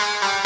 Bye.